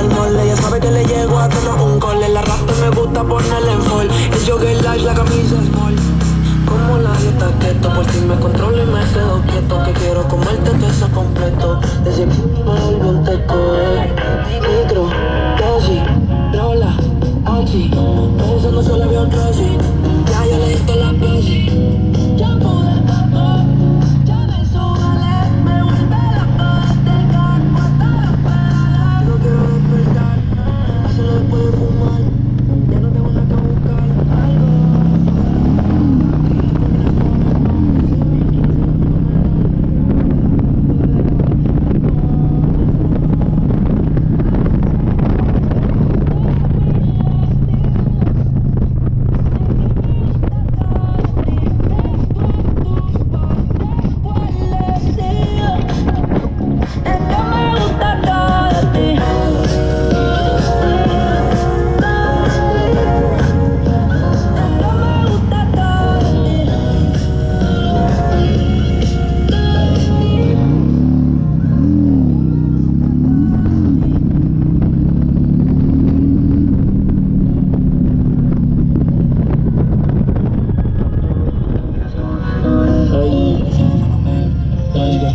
ya mole ya sabe que le llego a tener un cole La rata me gusta ponerle en fall El jogger Light la camisa small Como la dieta keto Por si me controlo y me quedo quieto Que quiero comerte todo eso completo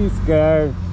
please go.